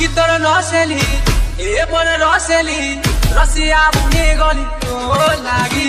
रसेली ए मोर रसेली रसिया मुनि गली ओ लागि